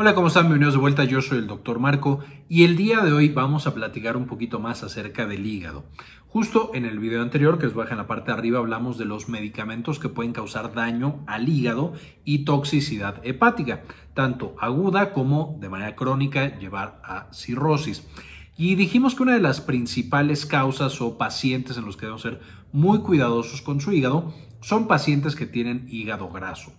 Hola, ¿cómo están? Bienvenidos de vuelta. Yo soy el doctor Marco y el día de hoy vamos a platicar un poquito más acerca del hígado. Justo en el video anterior, que os baja en la parte de arriba, hablamos de los medicamentos que pueden causar daño al hígado y toxicidad hepática, tanto aguda como de manera crónica llevar a cirrosis. Y dijimos que una de las principales causas o pacientes en los que debemos ser muy cuidadosos con su hígado son pacientes que tienen hígado graso.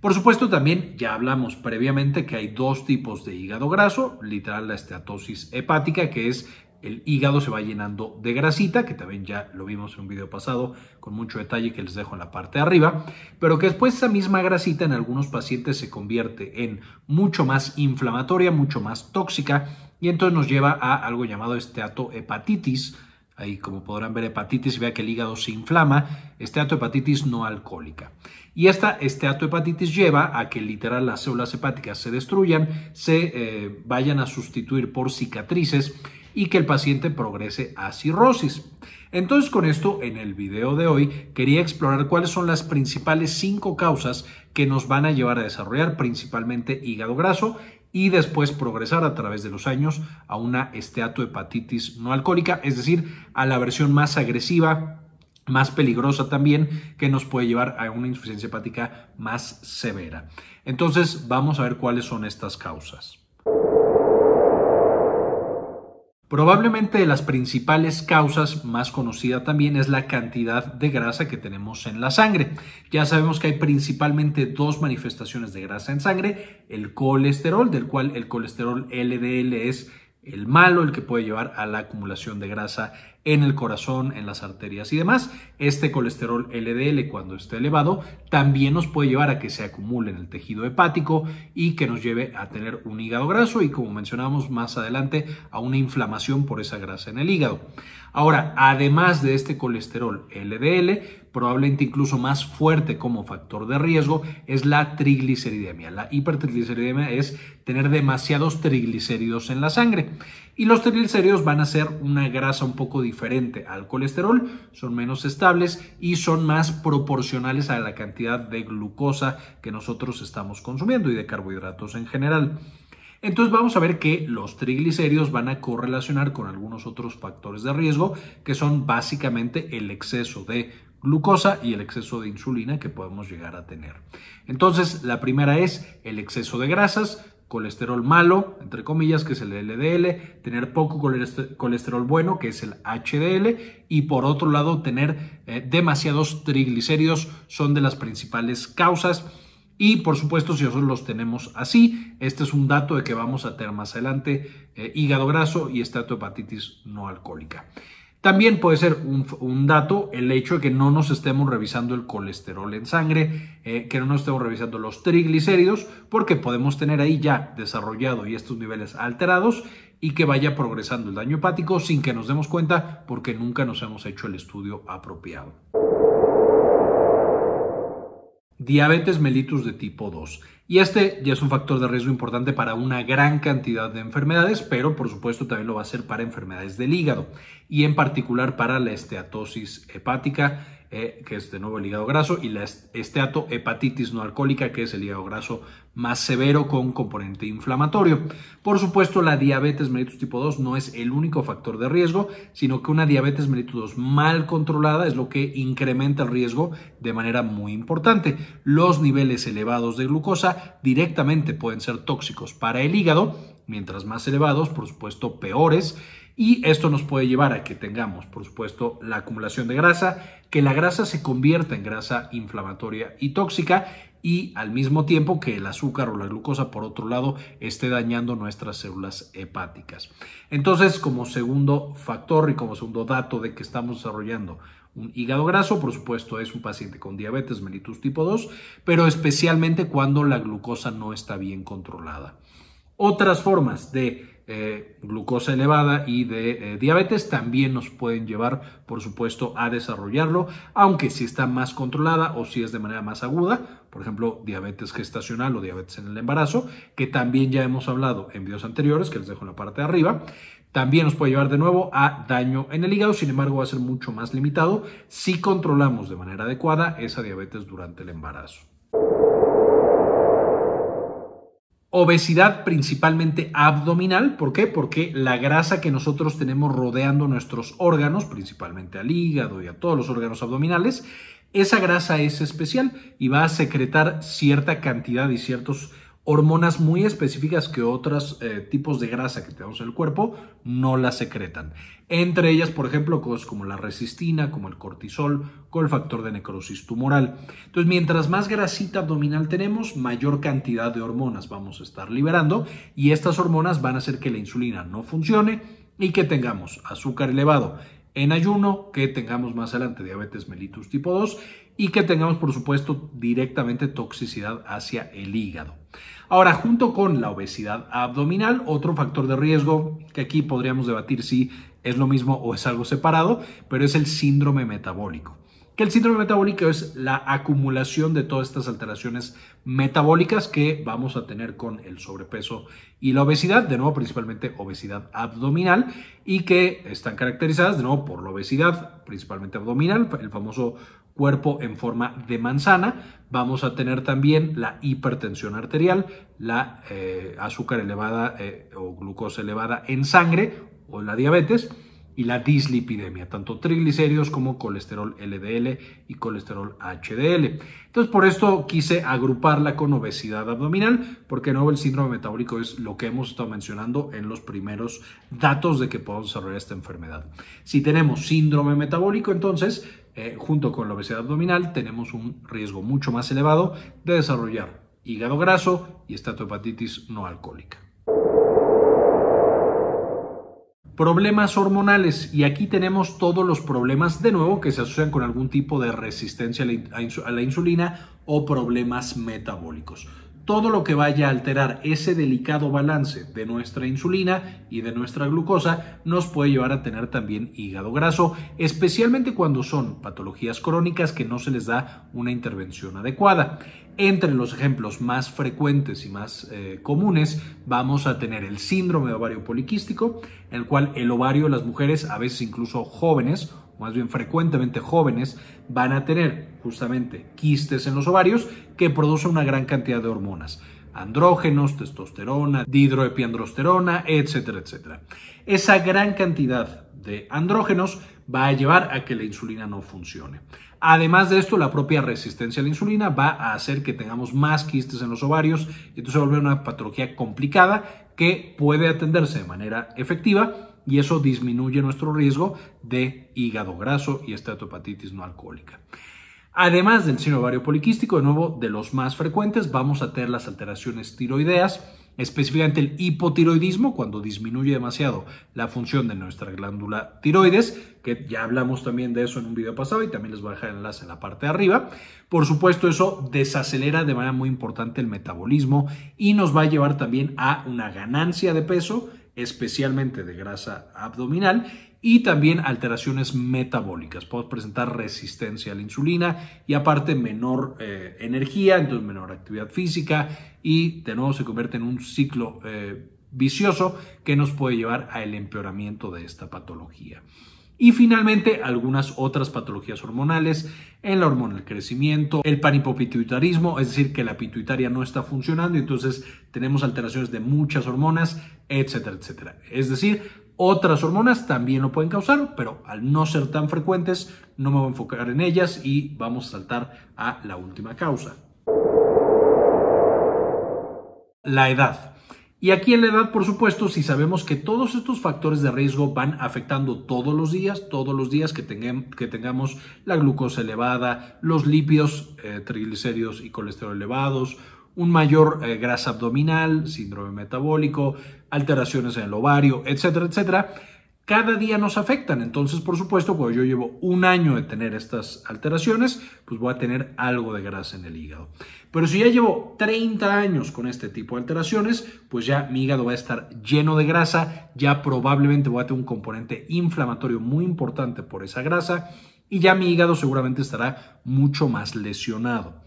Por supuesto, también ya hablamos previamente que hay dos tipos de hígado graso, literal la esteatosis hepática, que es el hígado se va llenando de grasita, que también ya lo vimos en un video pasado con mucho detalle que les dejo en la parte de arriba, pero que después esa misma grasita en algunos pacientes se convierte en mucho más inflamatoria, mucho más tóxica y entonces nos lleva a algo llamado esteatohepatitis, Ahí, como podrán ver, hepatitis, vea que el hígado se inflama, esteatohepatitis no alcohólica. Y esta esteatohepatitis lleva a que literal las células hepáticas se destruyan, se eh, vayan a sustituir por cicatrices y que el paciente progrese a cirrosis. Entonces con esto en el video de hoy quería explorar cuáles son las principales cinco causas que nos van a llevar a desarrollar principalmente hígado graso y después progresar a través de los años a una esteatohepatitis no alcohólica, es decir, a la versión más agresiva, más peligrosa también, que nos puede llevar a una insuficiencia hepática más severa. Entonces, vamos a ver cuáles son estas causas. Probablemente de las principales causas más conocida también es la cantidad de grasa que tenemos en la sangre. Ya sabemos que hay principalmente dos manifestaciones de grasa en sangre, el colesterol, del cual el colesterol LDL es el malo, el que puede llevar a la acumulación de grasa en el corazón, en las arterias y demás. Este colesterol LDL cuando esté elevado también nos puede llevar a que se acumule en el tejido hepático y que nos lleve a tener un hígado graso y como mencionamos más adelante a una inflamación por esa grasa en el hígado. Ahora, además de este colesterol LDL, probablemente incluso más fuerte como factor de riesgo es la trigliceridemia. La hipertrigliceridemia es tener demasiados triglicéridos en la sangre. Y los triglicéridos van a ser una grasa un poco diferente al colesterol, son menos estables y son más proporcionales a la cantidad de glucosa que nosotros estamos consumiendo y de carbohidratos en general. Entonces vamos a ver que los triglicéridos van a correlacionar con algunos otros factores de riesgo que son básicamente el exceso de glucosa y el exceso de insulina que podemos llegar a tener. Entonces la primera es el exceso de grasas, colesterol malo, entre comillas, que es el LDL, tener poco colesterol bueno, que es el HDL, y por otro lado, tener eh, demasiados triglicéridos son de las principales causas y por supuesto, si nosotros los tenemos así, este es un dato de que vamos a tener más adelante eh, hígado graso y estatohepatitis no alcohólica. También puede ser un, dato el hecho de que no nos estemos revisando el colesterol en sangre, eh, que no nos estemos revisando los triglicéridos, porque podemos tener ahí ya desarrollado y estos niveles alterados y que vaya progresando el daño hepático sin que nos demos cuenta porque nunca nos hemos hecho el estudio apropiado. Diabetes mellitus de tipo 2. Y este ya es un factor de riesgo importante para una gran cantidad de enfermedades, pero por supuesto también lo va a ser para enfermedades del hígado y en particular para la esteatosis hepática eh, que es de nuevo el hígado graso, y la esteatohepatitis no alcohólica, que es el hígado graso más severo con componente inflamatorio. Por supuesto, la diabetes mellitus tipo 2 no es el único factor de riesgo, sino que una diabetes mellitus 2 mal controlada es lo que incrementa el riesgo de manera muy importante. Los niveles elevados de glucosa directamente pueden ser tóxicos para el hígado, mientras más elevados, por supuesto, peores y esto nos puede llevar a que tengamos, por supuesto, la acumulación de grasa, que la grasa se convierta en grasa inflamatoria y tóxica y al mismo tiempo que el azúcar o la glucosa, por otro lado, esté dañando nuestras células hepáticas. Entonces, como segundo factor y como segundo dato de que estamos desarrollando un hígado graso, por supuesto, es un paciente con diabetes mellitus tipo 2, pero especialmente cuando la glucosa no está bien controlada. Otras formas de eh, glucosa elevada y de eh, diabetes también nos pueden llevar, por supuesto, a desarrollarlo, aunque si está más controlada o si es de manera más aguda, por ejemplo, diabetes gestacional o diabetes en el embarazo, que también ya hemos hablado en videos anteriores, que les dejo en la parte de arriba. También nos puede llevar de nuevo a daño en el hígado, sin embargo va a ser mucho más limitado si controlamos de manera adecuada esa diabetes durante el embarazo. Obesidad principalmente abdominal, ¿por qué? Porque la grasa que nosotros tenemos rodeando nuestros órganos, principalmente al hígado y a todos los órganos abdominales, esa grasa es especial y va a secretar cierta cantidad y ciertos hormonas muy específicas que otros eh, tipos de grasa que tenemos en el cuerpo no las secretan. Entre ellas, por ejemplo, cosas como la resistina, como el cortisol, con el factor de necrosis tumoral. Entonces, mientras más grasita abdominal tenemos, mayor cantidad de hormonas vamos a estar liberando y estas hormonas van a hacer que la insulina no funcione y que tengamos azúcar elevado en ayuno, que tengamos más adelante diabetes mellitus tipo 2 y que tengamos, por supuesto, directamente toxicidad hacia el hígado. Ahora, junto con la obesidad abdominal, otro factor de riesgo que aquí podríamos debatir si es lo mismo o es algo separado, pero es el síndrome metabólico que el síndrome metabólico es la acumulación de todas estas alteraciones metabólicas que vamos a tener con el sobrepeso y la obesidad, de nuevo principalmente obesidad abdominal y que están caracterizadas de nuevo por la obesidad principalmente abdominal, el famoso cuerpo en forma de manzana. Vamos a tener también la hipertensión arterial, la eh, azúcar elevada eh, o glucosa elevada en sangre o la diabetes y la dislipidemia, tanto triglicéridos como colesterol LDL y colesterol HDL. Entonces, por esto quise agruparla con obesidad abdominal, porque no el síndrome metabólico es lo que hemos estado mencionando en los primeros datos de que podemos desarrollar esta enfermedad. Si tenemos síndrome metabólico, entonces, eh, junto con la obesidad abdominal, tenemos un riesgo mucho más elevado de desarrollar hígado graso y estatohepatitis no alcohólica problemas hormonales y aquí tenemos todos los problemas de nuevo que se asocian con algún tipo de resistencia a la insulina o problemas metabólicos. Todo lo que vaya a alterar ese delicado balance de nuestra insulina y de nuestra glucosa nos puede llevar a tener también hígado graso, especialmente cuando son patologías crónicas que no se les da una intervención adecuada. Entre los ejemplos más frecuentes y más eh, comunes vamos a tener el síndrome de ovario poliquístico, en el cual el ovario de las mujeres, a veces incluso jóvenes, más bien frecuentemente jóvenes, van a tener justamente quistes en los ovarios que producen una gran cantidad de hormonas andrógenos, testosterona, dihidroepiandrosterona, etcétera, etcétera. Esa gran cantidad de andrógenos va a llevar a que la insulina no funcione. Además de esto, la propia resistencia a la insulina va a hacer que tengamos más quistes en los ovarios y entonces vuelve una patología complicada que puede atenderse de manera efectiva y eso disminuye nuestro riesgo de hígado graso y estatohepatitis no alcohólica. Además del síndrome ovario poliquístico, de nuevo, de los más frecuentes, vamos a tener las alteraciones tiroideas, específicamente el hipotiroidismo, cuando disminuye demasiado la función de nuestra glándula tiroides, que ya hablamos también de eso en un video pasado y también les voy a dejar el enlace en la parte de arriba. Por supuesto, eso desacelera de manera muy importante el metabolismo y nos va a llevar también a una ganancia de peso, especialmente de grasa abdominal y también alteraciones metabólicas. Podemos presentar resistencia a la insulina y aparte menor eh, energía, entonces menor actividad física y de nuevo se convierte en un ciclo eh, vicioso que nos puede llevar al empeoramiento de esta patología. Y finalmente, algunas otras patologías hormonales, en la hormona del crecimiento, el panipopituitarismo, es decir, que la pituitaria no está funcionando y entonces tenemos alteraciones de muchas hormonas, etcétera, etcétera. Es decir, otras hormonas también lo pueden causar, pero al no ser tan frecuentes, no me voy a enfocar en ellas y vamos a saltar a la última causa. La edad. Y aquí en la edad, por supuesto, si sabemos que todos estos factores de riesgo van afectando todos los días, todos los días que, tengamos la glucosa elevada, los lípidos, eh, triglicéridos y colesterol elevados, un mayor eh, grasa abdominal, síndrome metabólico, alteraciones en el ovario, etcétera, etcétera, cada día nos afectan. Entonces, por supuesto, cuando yo llevo un año de tener estas alteraciones, pues voy a tener algo de grasa en el hígado. Pero si ya llevo 30 años con este tipo de alteraciones, pues ya mi hígado va a estar lleno de grasa, ya probablemente voy a tener un componente inflamatorio muy importante por esa grasa y ya mi hígado seguramente estará mucho más lesionado.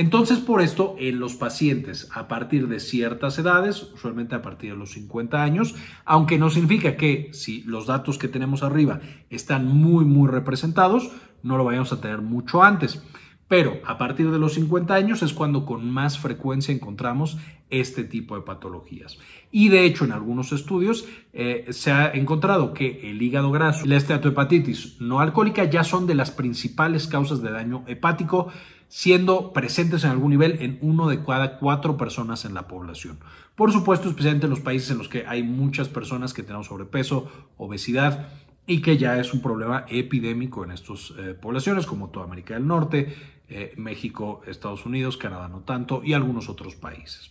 Entonces, por esto, en los pacientes a partir de ciertas edades, usualmente a partir de los 50 años, aunque no significa que si los datos que tenemos arriba están muy, muy representados, no lo vayamos a tener mucho antes. Pero a partir de los 50 años es cuando con más frecuencia encontramos este tipo de patologías. Y de hecho, en algunos estudios eh, se ha encontrado que el hígado graso y la esteatohepatitis no alcohólica ya son de las principales causas de daño hepático, siendo presentes en algún nivel en uno de cada cuatro personas en la población. Por supuesto, especialmente en los países en los que hay muchas personas que tenemos sobrepeso, obesidad y que ya es un problema epidémico en estas eh, poblaciones como toda América del Norte, eh, México, Estados Unidos, Canadá no tanto y algunos otros países.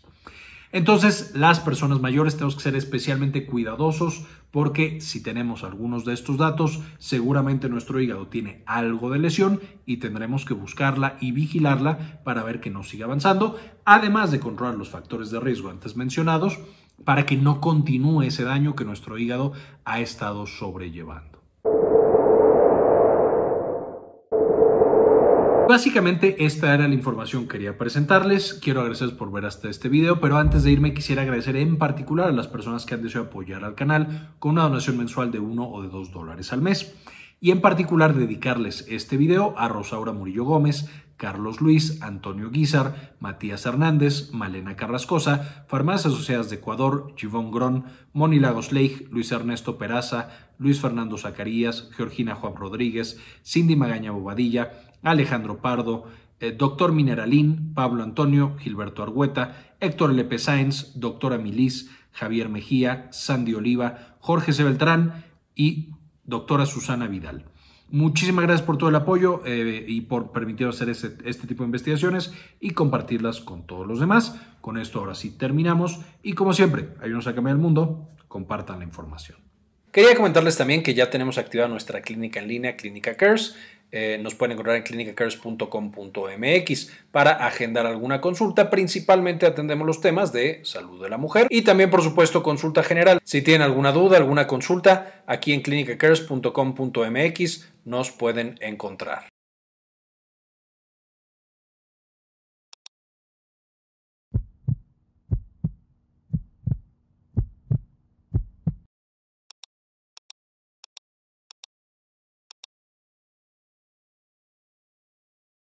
Entonces, las personas mayores tenemos que ser especialmente cuidadosos porque si tenemos algunos de estos datos, seguramente nuestro hígado tiene algo de lesión y tendremos que buscarla y vigilarla para ver que no siga avanzando, además de controlar los factores de riesgo antes mencionados para que no continúe ese daño que nuestro hígado ha estado sobrellevando. Básicamente esta era la información que quería presentarles. Quiero agradecerles por ver hasta este video, pero antes de irme quisiera agradecer en particular a las personas que han deseado apoyar al canal con una donación mensual de 1 o de 2 dólares al mes. Y en particular dedicarles este video a Rosaura Murillo Gómez, Carlos Luis, Antonio Guizar, Matías Hernández, Malena Carrascosa, Farmacias Asociadas de Ecuador, Givón Gron, Moni Lagos Leigh, Luis Ernesto Peraza, Luis Fernando Zacarías, Georgina Juan Rodríguez, Cindy Magaña Bobadilla, Alejandro Pardo, eh, Doctor Mineralín, Pablo Antonio, Gilberto Argueta, Héctor Lepe Sáenz, Doctora Milis, Javier Mejía, Sandy Oliva, Jorge C. Y Doctora Susana Vidal. Muchísimas gracias por todo el apoyo eh, y por permitirnos hacer este, este, tipo de investigaciones y compartirlas con todos los demás. Con esto ahora sí terminamos y como siempre, ayúdenos a cambiar el mundo, compartan la información. Quería comentarles también que ya tenemos activada nuestra clínica en línea, Clínica Cares. Eh, nos pueden encontrar en clinicacares.com.mx para agendar alguna consulta. Principalmente atendemos los temas de salud de la mujer y también, por supuesto, consulta general. Si tienen alguna duda, alguna consulta, aquí en clinicacares.com.mx nos pueden encontrar.